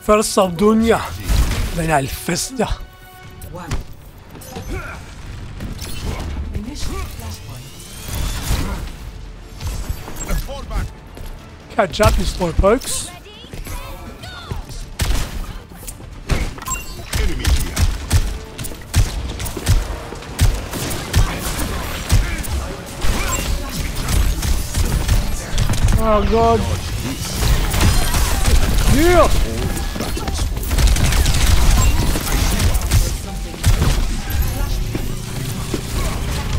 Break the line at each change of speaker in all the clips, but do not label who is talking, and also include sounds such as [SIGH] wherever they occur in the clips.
First of
Dunya, then I'll
fist ya.
Catch up, you slow pokes. Oh god. Yeah!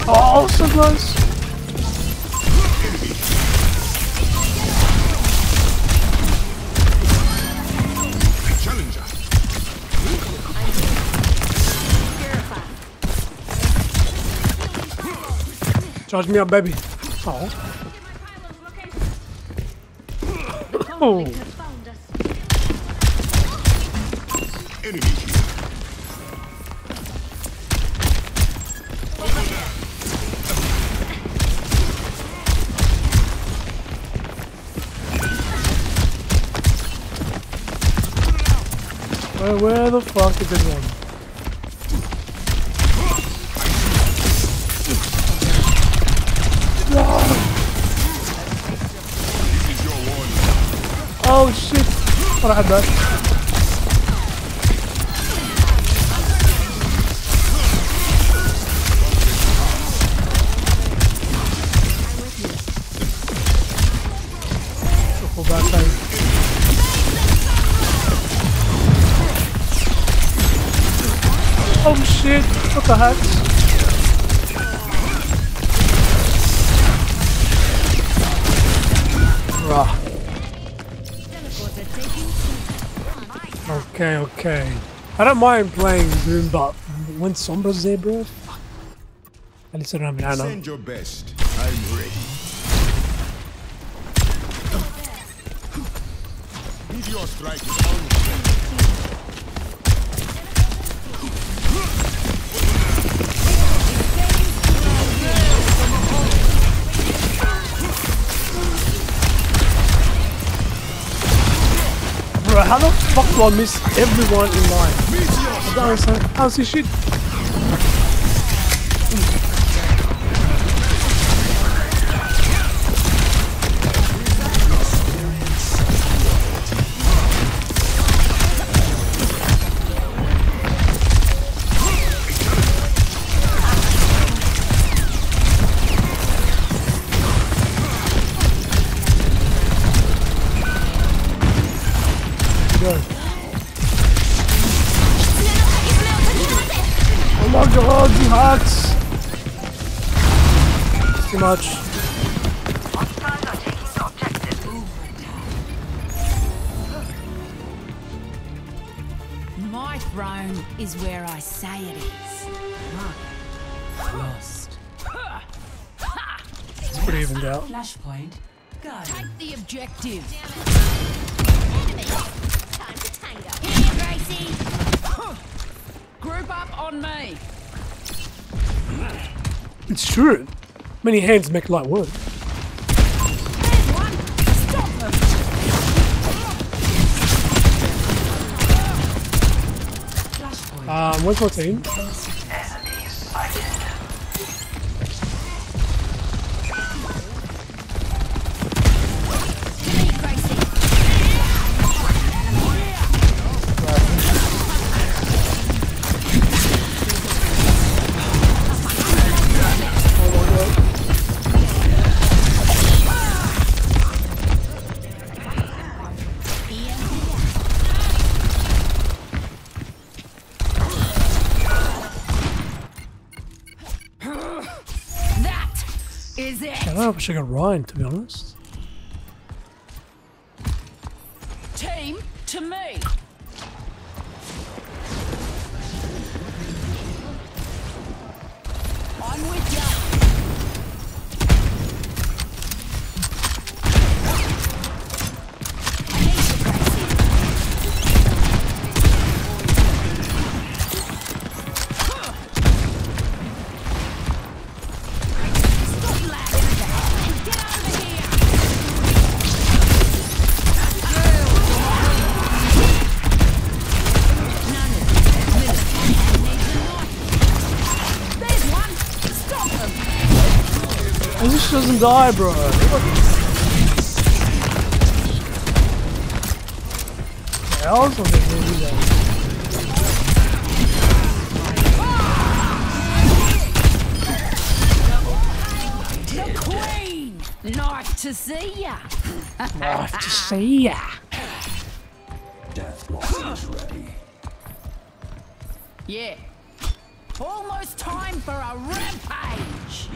Oh, so close. Charge me up, baby. Oh. Oh.
Enemy here.
Where, where the fuck is everyone?
This is your warning.
Oh shit! What I Rah. Okay, okay. I don't mind playing Doom, but when Sombra's there, bro, fuck. At least I don't have an Ana.
Send your best. I'm ready. Meteor strike is on.
Do I miss everyone in line? I don't understand. I don't shit. My god, you hacks! Too much.
My throne is where I say it is.
Lost.
It's pretty evened out.
Flashpoint. Guarded.
Take the objective.
Time to tango. Here, Gracie.
Group up on me.
It's true. Many hands make light work. Um, where's my team? I don't know if I should go Rein, to be honest.
Team to me. I'm with ya.
Flash doesn't die, bro. I also think they do that.
The Nice to see ya.
Nice to see ya.
Death is ready.
Yeah. Almost time for a rampage.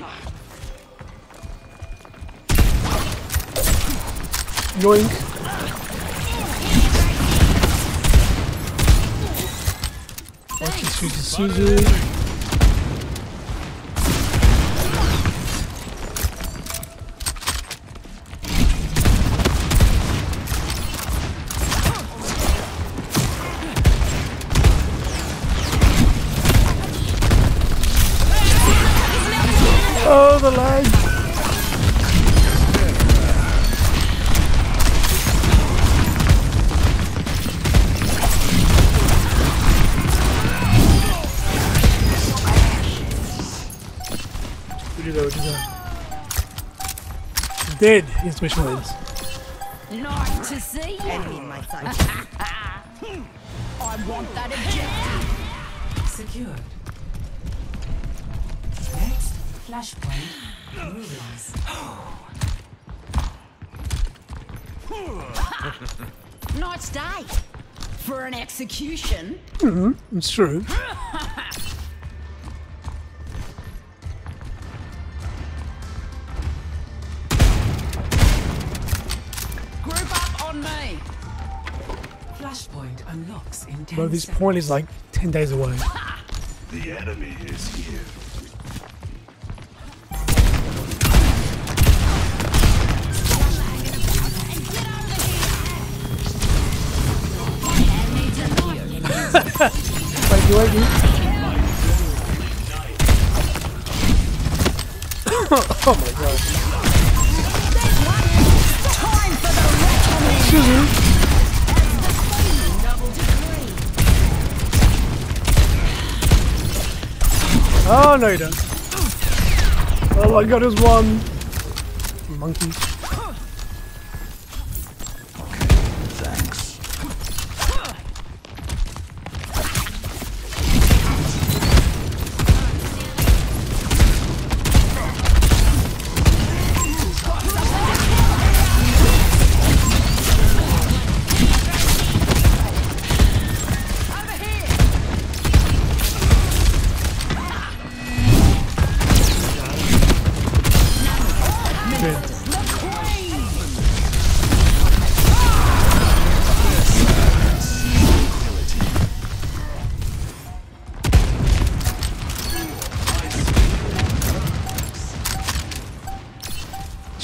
Yoink. Lucky Susie Susie. Dead is mission wins.
Nice to see ya. [LAUGHS] I want that objective.
Secured. Next, flashpoint. [GASPS] Ruins.
Nice day. For an execution.
Hmm, It's true. [LAUGHS]
me.
Flashpoint unlocks in 10
Bro, this
seconds.
point is like 10 days away.
The enemy is here.
Wakey, wakey. [LAUGHS] oh my god. Excuse me. Oh, no you don't. All I got is one. Monkey.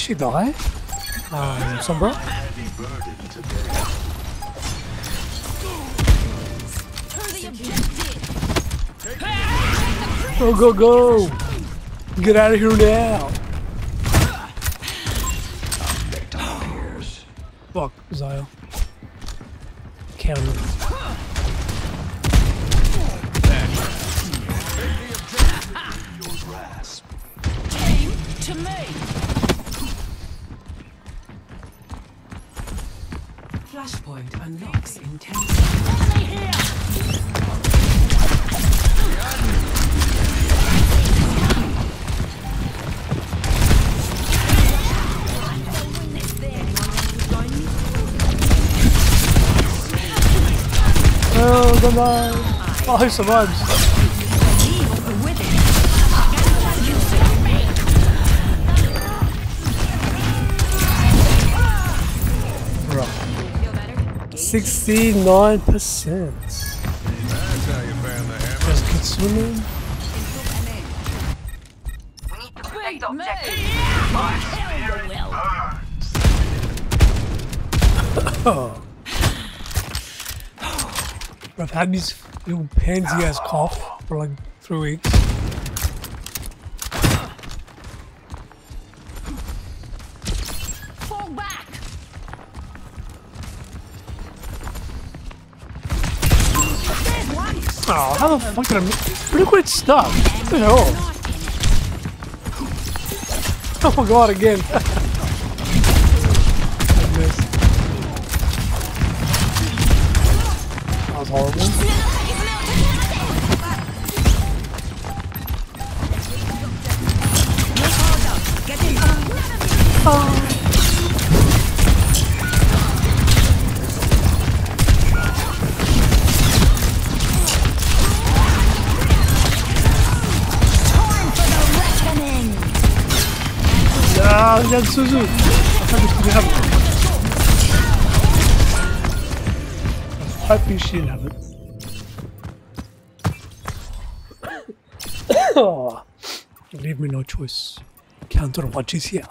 She die? Um, Sombra? Go, go, go! Get out of here now! Fuck, Zio.
Flashpoint unlocks in 10 seconds.
Oh, on! Oh, survives. Sixty-nine percent.
That's how you fan the hammer.
Just consuming.
Beat me. Hell you will.
I've had this little pansy ass cough for like three weeks. Oh, how the fuck did I miss? Pretty quick stuff. What the hell? Oh my god, again. [LAUGHS] I missed. That was horrible.
Time
رجال سوزوك أخذت happy she'll have it. leave me no choice. Counter what she's here.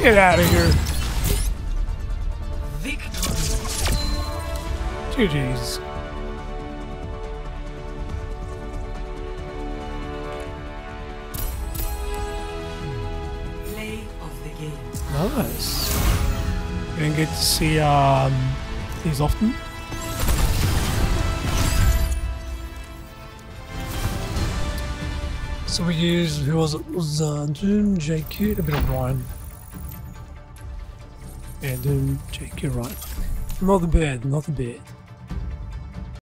Get out of here.
Victory.
GG's.
Play of the game.
Nice. You didn't get to see um, these often. So we used who was it? Was uh, Doom, JQ, a bit of Rein. Yeah, Doom, your right. Not bad, not bad.